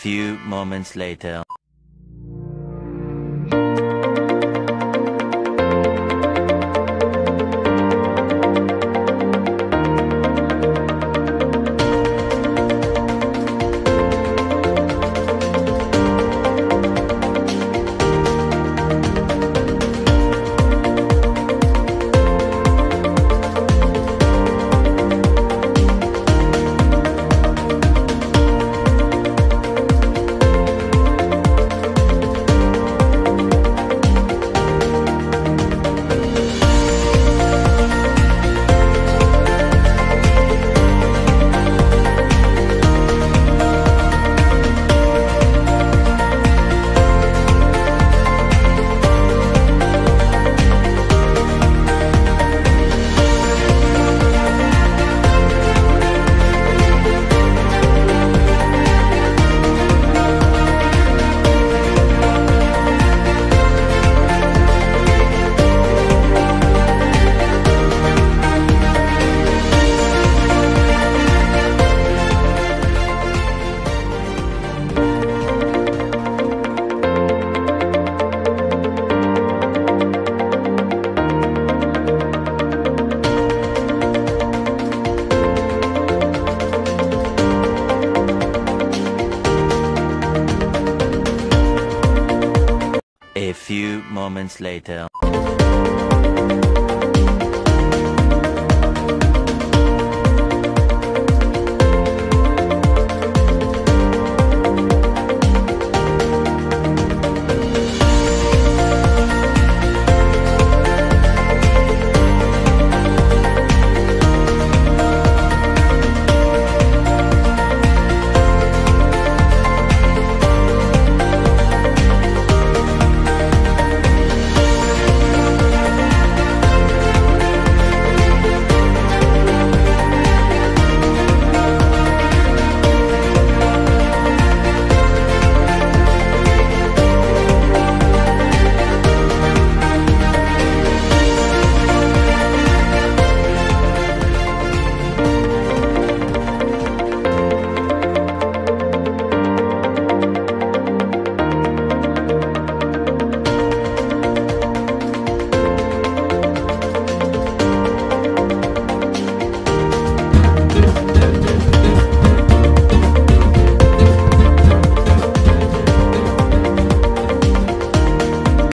few moments later. Moments later.